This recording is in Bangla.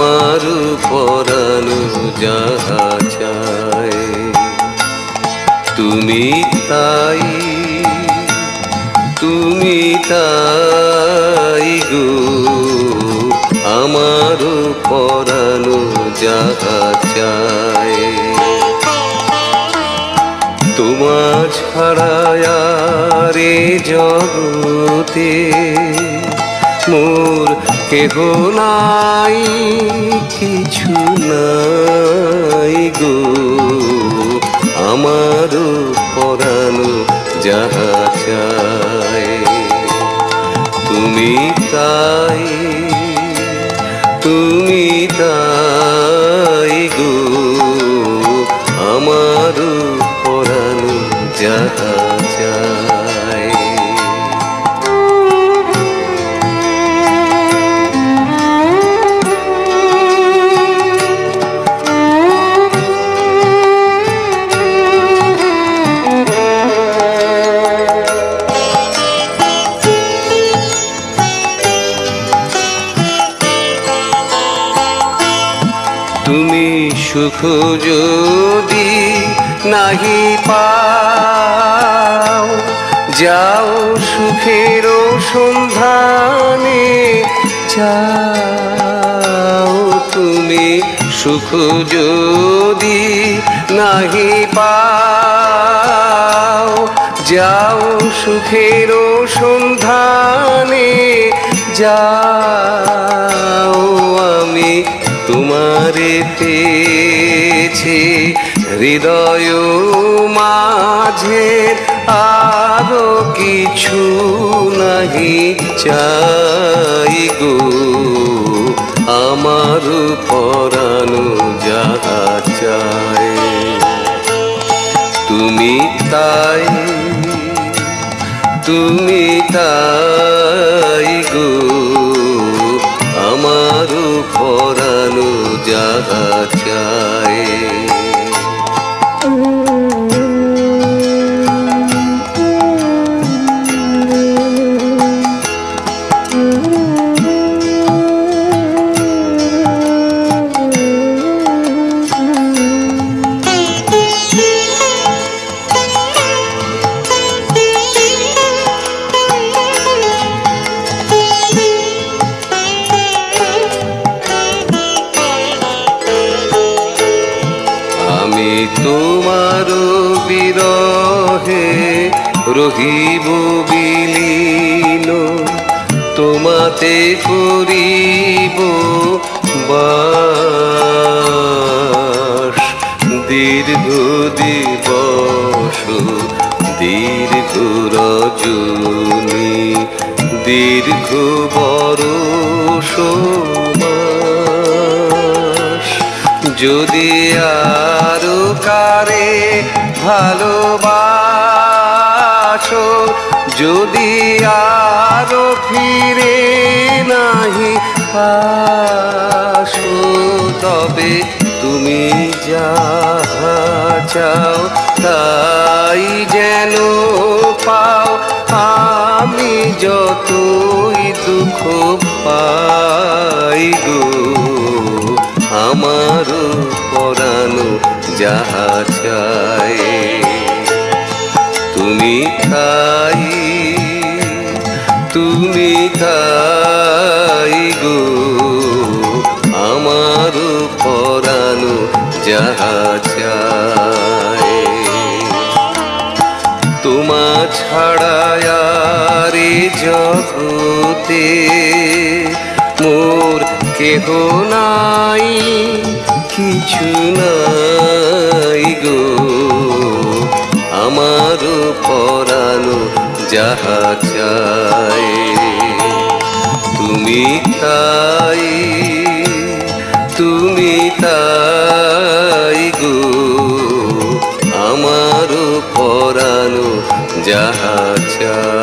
আমার পরানো যাহা চায় তুমি তাই তুমি তাই গো। আমার পরানো যাহা চায় তোমা ছাড়ায়ারে জগতে মোর কেহ নাই কিছু নাই গো। আমার পরানো যাহা চায়, তুমি তাই তুমি তাই গো। আমার পরানো যাহা সুখ যদি নাহি পাও, যাও সুখের সন্ধানে যাও। তুমি সুখ যদি নাহি পাও, যাও সুখের সন্ধানে যাও। আমি তোমারে পেয়েছি হৃদয় মাঝে আরও কিছু নাহি চাই গো। আমার পরানো যাহা চায় তুমি তাই তুমি তাই গো। আমার পরানো যাহা চায় তোমার বিরহে রহিব বিলীন তোমাতে করিব বাস। দীর্ঘ দিবস দীর্ঘ রজনী দীর্ঘ বরষ যদি আরও কারে ভালোবাসো যদি আরও ফিরে নাহি আসো তবে তুমি যাহা চাও তাই যেন পাও। আমি যতই দুঃখ পাই গো আমার পরানো যাহা চায় তুমি তাই গো, আমার পরানো যাহা চায়। তোমা ছাড়ায়ারে জগতে মোর কেহ নাই, কিছু নাই গো। আমার পরানো যাহা চায়। আমার পরানু যাহা চা